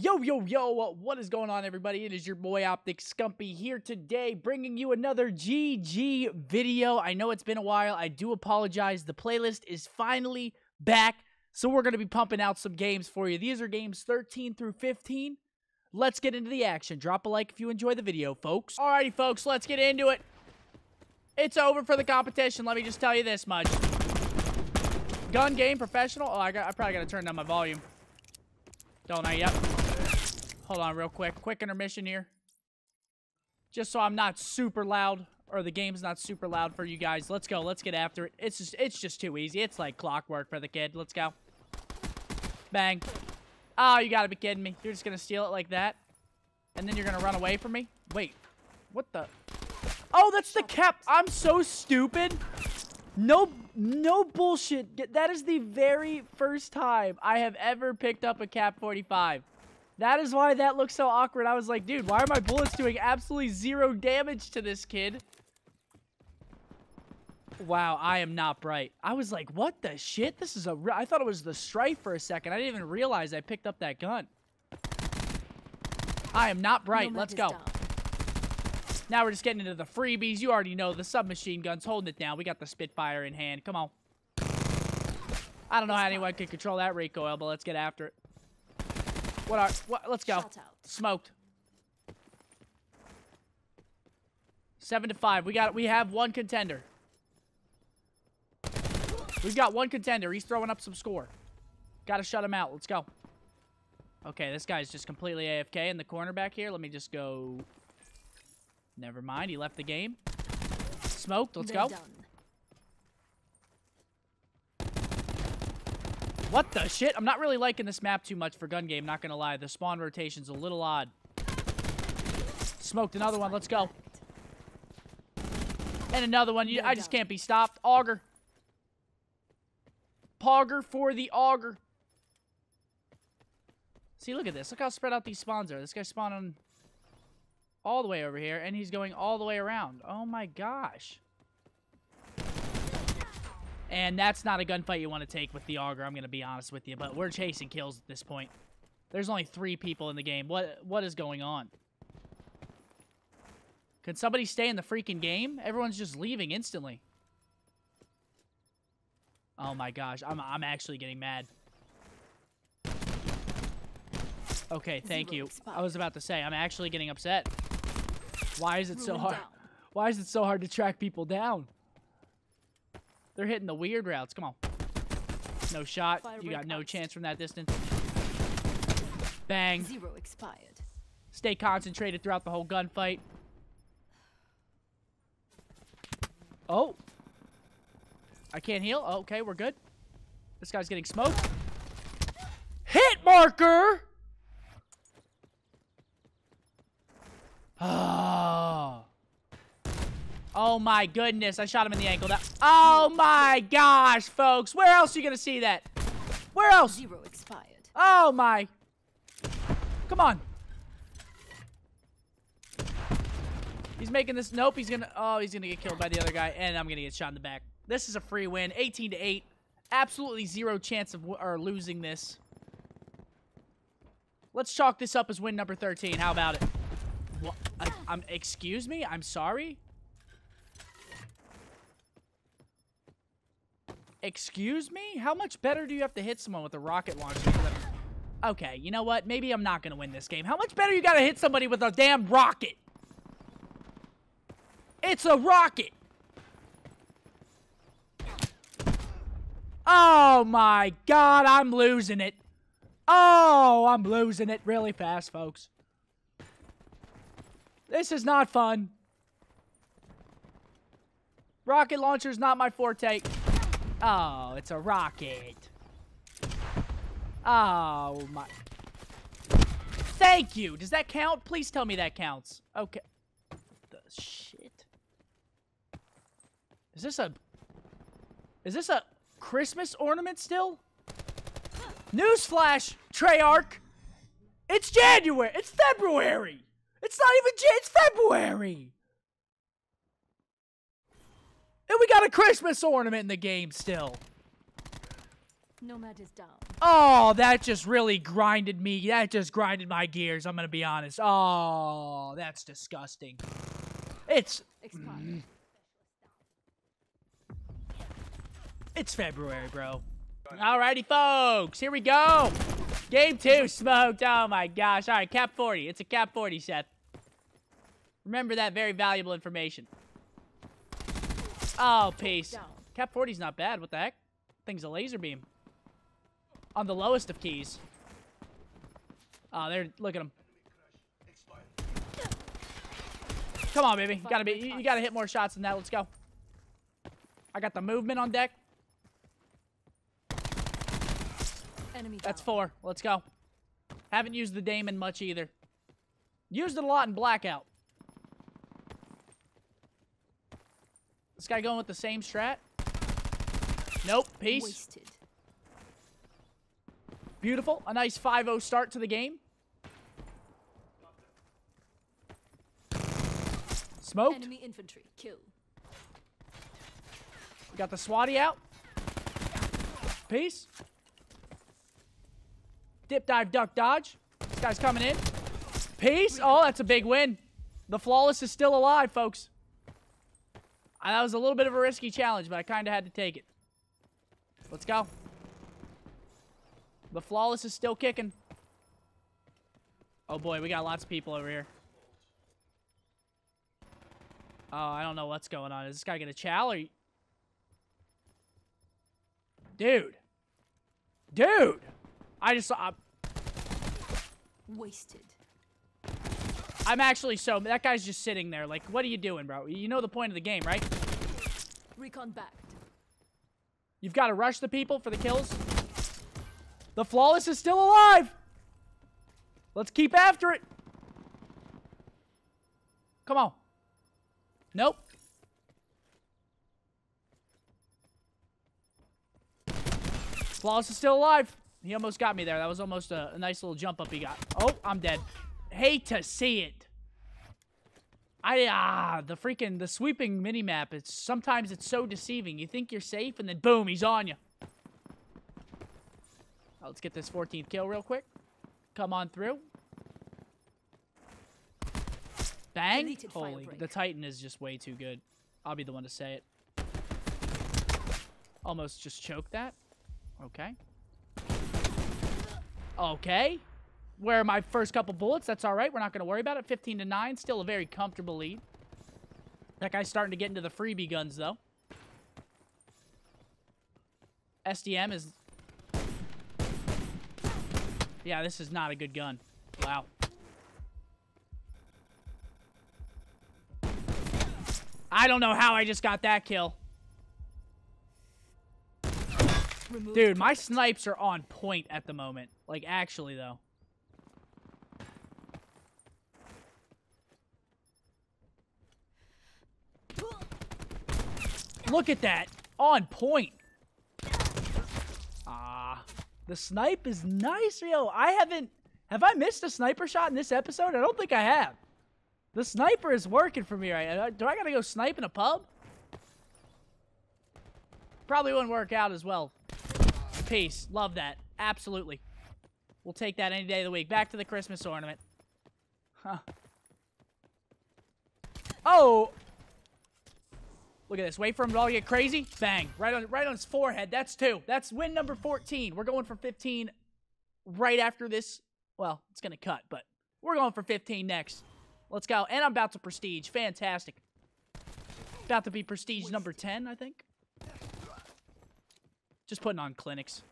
Yo, yo, yo, uh, what is going on, everybody? It is your boy Optic Scumpy here today, bringing you another GG video. I know it's been a while. I do apologize. The playlist is finally back, so we're going to be pumping out some games for you. These are games 13 through 15. Let's get into the action. Drop a like if you enjoy the video, folks. Alrighty, folks, let's get into it. It's over for the competition. Let me just tell you this much. Gun game professional. Oh, I, got, I probably got to turn down my volume. Don't I? Yep. Hold on real quick. Quick intermission here. Just so I'm not super loud or the game's not super loud for you guys. Let's go. Let's get after it. It's just it's just too easy. It's like clockwork for the kid. Let's go. Bang. Oh, you gotta be kidding me. You're just gonna steal it like that? And then you're gonna run away from me? Wait. What the? Oh, that's the cap. I'm so stupid. No, no bullshit. That is the very first time I have ever picked up a KAP-45. That is why that looks so awkward. I was like, dude, why are my bullets doing absolutely zero damage to this kid? Wow, I am not bright. I was like, what the shit? This is a... I thought it was the Strife for a second. I didn't even realize I picked up that gun. I am not bright. Let's go. Now we're just getting into the freebies. You already know the submachine gun's holding it down. We got the Spitfire in hand. Come on. I don't know how anyone can control that recoil, but let's get after it. What are... What? Let's go. Smoked. Seven to five. We got... We have one contender. We've got one contender. He's throwing up some score. Gotta shut him out. Let's go. Okay, this guy's just completely AFK in the corner back here. Let me just go... Never mind. He left the game. Smoked. Let's They're go. Done. What the shit? I'm not really liking this map too much for gun game, not gonna lie. The spawn rotation's a little odd. Smoked another one. Let's go. And another one. I just can't be stopped. Auger. Pogger for the auger. See, look at this. Look how spread out these spawns are. This guy's spawning all the way over here, and he's going all the way around. Oh my gosh. And that's not a gunfight you want to take with the Auger, I'm going to be honest with you. But we're chasing kills at this point. There's only three people in the game. What What is going on? Can somebody stay in the freaking game? Everyone's just leaving instantly. Oh my gosh, I'm, I'm actually getting mad. Okay, thank you. I was about to say, I'm actually getting upset. Why is it so hard? Why is it so hard to track people down? They're hitting the weird routes. Come on. No shot. You got no chance from that distance. Bang. Zero expired. Stay concentrated throughout the whole gunfight. Oh. I can't heal. Okay, we're good. This guy's getting smoked. Hit marker! Oh. Oh my goodness, I shot him in the ankle. That oh my gosh, folks. Where else are you gonna see that? Where else? Zero expired. Oh my. Come on. He's making this. Nope, he's gonna. Oh, he's gonna get killed by the other guy, and I'm gonna get shot in the back. This is a free win, 18 to 8. Absolutely zero chance of or losing this. Let's chalk this up as win number 13. How about it? What? I, I'm. Excuse me. I'm sorry. Excuse me? How much better do you have to hit someone with a rocket launcher? Okay, you know what? Maybe I'm not going to win this game. How much better you got to hit somebody with a damn rocket? It's a rocket! Oh my god, I'm losing it. Oh, I'm losing it really fast, folks. This is not fun. Rocket launcher's not my forte. Oh, it's a rocket. Oh, my. Thank you. Does that count? Please tell me that counts. Okay. The shit. Is this a... Is this a Christmas ornament still? Newsflash, Treyarch. It's January. It's February. It's not even Jan. It's February. And we got a Christmas ornament in the game still. Nomad is down. Oh, that just really grinded me. That just grinded my gears. I'm gonna be honest. Oh, that's disgusting. It's Expired. it's February, bro. Alrighty, folks. Here we go. Game two smoked. Oh my gosh. All right, cap 40. It's a cap 40, Seth. Remember that very valuable information. Oh, peace. Cap 40's not bad. What the heck? Thing's a laser beam. On the lowest of keys. Oh, there. Look at him. Come on, baby. You gotta be. You, you gotta hit more shots than that. Let's go. I got the movement on deck. Enemy That's four. Let's go. Haven't used the Daemon much either. Used it a lot in Blackout. This guy going with the same strat? Nope. Peace. Wasted. Beautiful. A nice 5-0 start to the game. Smoked. Enemy infantry. Kill. We got the Swatty out. Peace. Dip, dive, duck, dodge. This guy's coming in. Peace. Oh, that's a big win. The Flawless is still alive, folks. That was a little bit of a risky challenge, but I kind of had to take it. Let's go. The Flawless is still kicking. Oh, boy. We got lots of people over here. Oh, I don't know what's going on. Is this guy to chow or... Dude. Dude. I just saw... Wasted. I'm actually so... That guy's just sitting there. Like, what are you doing, bro? You know the point of the game, right? Recon backed. You've got to rush the people for the kills. The Flawless is still alive. Let's keep after it. Come on. Nope. Flawless is still alive. He almost got me there. That was almost a, a nice little jump up he got. Oh, I'm dead. Hate to see it. I ah the freaking the sweeping mini map. It's sometimes it's so deceiving. You think you're safe, and then boom, he's on you. let's get this 14th kill real quick. Come on through. Bang! Deleted Holy, the Titan is just way too good. I'll be the one to say it. Almost just choked that. Okay. Okay. Where my first couple bullets? That's all right. We're not going to worry about it. 15 to 9. Still a very comfortable lead. That guy's starting to get into the freebie guns, though. SDM is... Yeah, this is not a good gun. Wow. I don't know how I just got that kill. Dude, my snipes are on point at the moment. Like, actually, though. Look at that. On point. Ah. The snipe is nice, yo. I haven't... Have I missed a sniper shot in this episode? I don't think I have. The sniper is working for me right now. Do I gotta go snipe in a pub? Probably wouldn't work out as well. Peace. Love that. Absolutely. We'll take that any day of the week. Back to the Christmas ornament. Huh. Oh! Look at this. Wait for him to all get crazy. Bang. Right on right on his forehead. That's two. That's win number 14. We're going for 15 right after this. Well, it's going to cut, but we're going for 15 next. Let's go. And I'm about to prestige. Fantastic. About to be prestige number 10, I think. Just putting on clinics.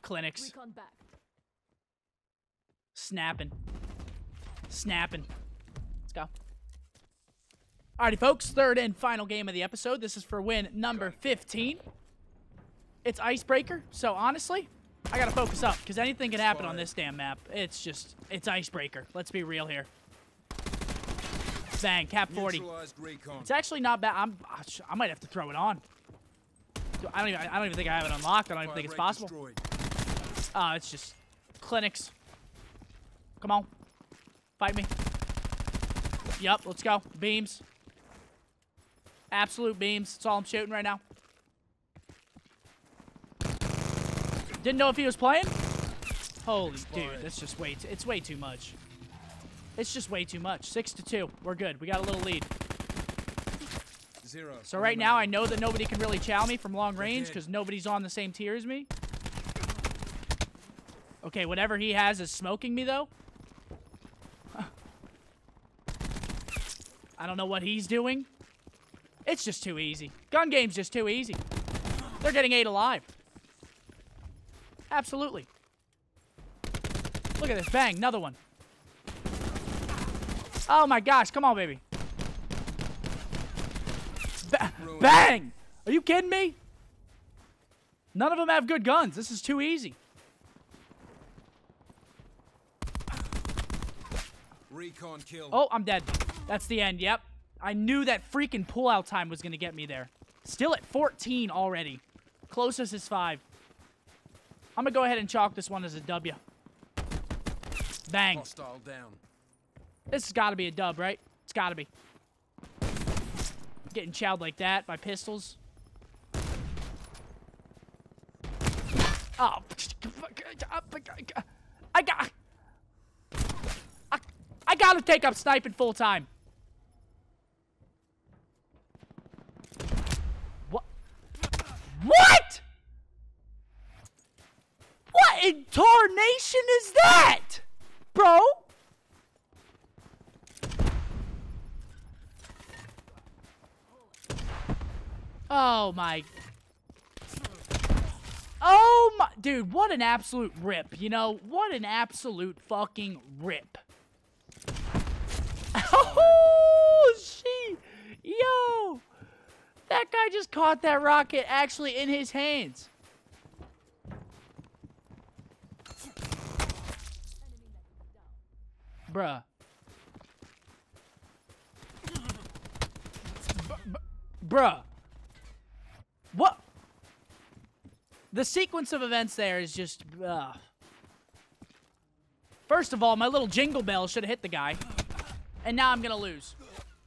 Clinics. Snapping. Snapping. Let's go. Alrighty, folks. Third and final game of the episode. This is for win number 15. It's Icebreaker, so honestly, I gotta focus up, because anything can happen on this damn map. It's just, it's Icebreaker. Let's be real here. Bang, cap 40. It's actually not bad. I'm, ah, I might have to throw it on. I don't even, I don't even think I have it unlocked. I don't even think it's possible. Ah, it's just clinics. Come on. Fight me. Yup, let's go. Beams. Absolute beams. That's all I'm shooting right now. Didn't know if he was playing. Holy dude, that's just way. Too, it's way too much. It's just way too much. Six to two. We're good. We got a little lead. Zero. So right now, I know that nobody can really chow me from long range because nobody's on the same tier as me. Okay, whatever he has is smoking me, though. I don't know what he's doing. It's just too easy. Gun game's just too easy. They're getting eight alive. Absolutely. Look at this. Bang. Another one. Oh my gosh. Come on, baby. Ba- bang! Are you kidding me? None of them have good guns. This is too easy. Recon kill. Oh, I'm dead. That's the end. Yep. I knew that freaking pullout time was going to get me there. Still at 14 already. Closest is 5. I'm going to go ahead and chalk this one as a W. Bang. Hostile down. This has got to be a dub, right? It's got to be. Getting chowed like that by pistols. Oh. I got... I, I gotta take up sniping full time. What? What? What in tarnation is that? Bro? Oh my. Oh my. Dude, what an absolute rip. You know, what an absolute fucking rip. Oh, she. Yo. That guy just caught that rocket actually in his hands. Bruh. Bruh. What? The sequence of events there is just. Uh. First of all, my little jingle bell should have hit the guy. And now I'm going to lose.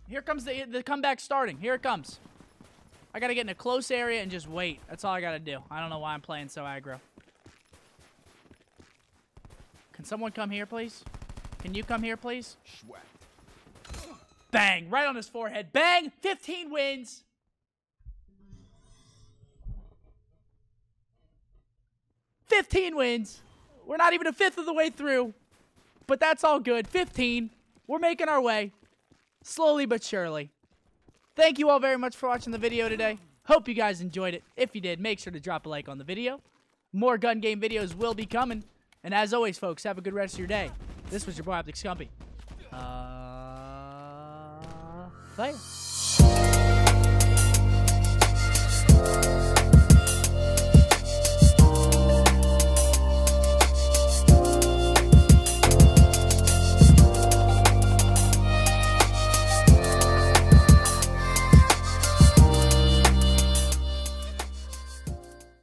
Here comes the, the comeback starting. Here it comes. I got to get in a close area and just wait. That's all I got to do. I don't know why I'm playing so aggro. Can someone come here, please? Can you come here, please? Bang! Right on his forehead. Bang! 15 wins. Fifteen wins. We're not even a fifth of the way through. But that's all good. 15. We're making our way. Slowly but surely. Thank you all very much for watching the video today. Hope you guys enjoyed it. If you did, make sure to drop a like on the video. More gun game videos will be coming. And as always, folks, have a good rest of your day. This was your boy, Optic Scumpy. Uh, bye.